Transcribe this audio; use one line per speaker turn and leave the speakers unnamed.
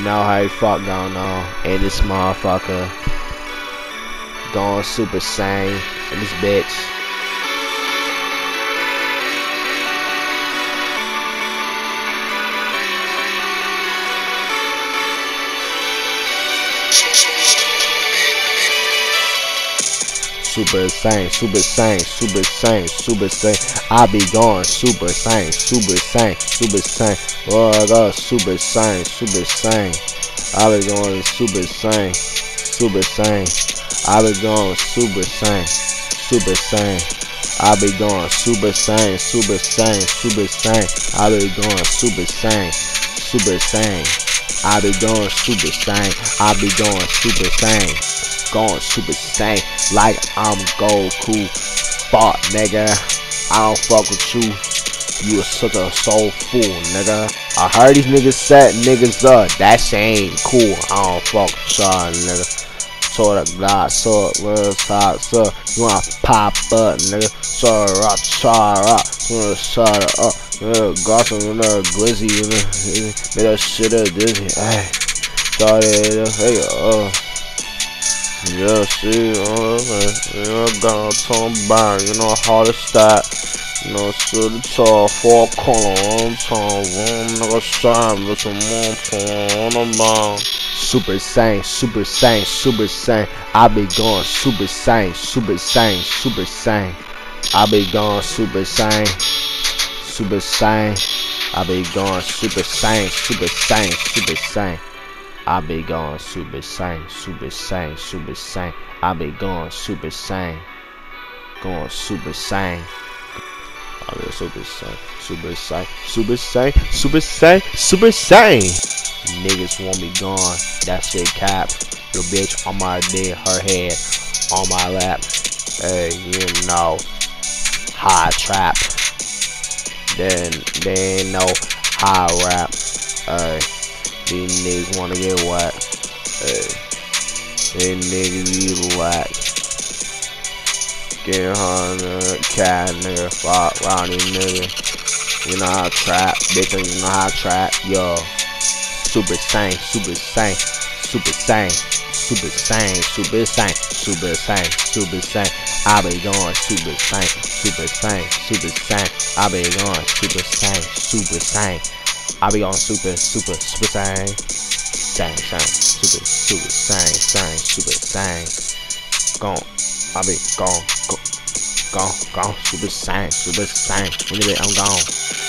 know how you fuck going on in this motherfucker. Going super Saiyan in this bitch. Super Saiyan, super Saiyan, super Saiyan, super Saiyan. I be going super Saiyan, super Saiyan, super. Oh, I got super Saiyan, super Saiyan. I be going super Saiyan, super Saiyan. I be going super Saiyan, super Saiyan. I be going super Saiyan, super Saiyan, super Saiyan. I be going super Saiyan, super Saiyan. I be going super Saiyan. I be going super Saiyan going super Saiyan like I'm Goku. Fuck, nigga. I don't fuck with you. You are such a soul fool, nigga. I heard these niggas set niggas up. That shit ain't cool. I don't fuck with y'all, nigga. Sort of glass up, little socks up. You wanna pop up, nigga. Sort of rock, char up. You wanna shut it up. Yeah, gossip, you know, make that shit up dizzy. Hey, started, hey, uh. Yeah, see, uh, you know, got some bang, you know, how to start. You know, so the tall four corner on time, one nigga shine, more for on the bang. Super Saiyan, super Saiyan, super Saiyan. I be going super Saiyan, super Saiyan, super Saiyan. I be going super Saiyan, super Saiyan. I be going super Saiyan, super Saiyan, super Saiyan. I be going super Saiyan, super Saiyan, super Saiyan. I be going super Saiyan, going super Saiyan. I be super Saiyan, super Saiyan, super Saiyan, super Saiyan, super Saiyan. Niggas want me gone, that shit cap. Your bitch on my dick, her head on my lap. Hey, you know, high trap. Then they know high rap. Hey. These niggas wanna get whacked. Hey. These niggas be whack. Get hundred cat nigga, fuck Ronnie nigga. You know how to trap, bitch, you know how to trap, yo. Super Saiyan, super Saiyan, super Saiyan, super Saiyan, super Saiyan, super Saiyan, super Saiyan. I be going super Saiyan, super Saiyan, super Saiyan. I be going super Saiyan, super Saiyan. I be on super, super, super sang. Sang, sang, super, super, sang, sang, super, sang. Gone. I be gone, go, gone, gone, super sang, super sang. When I'm gone.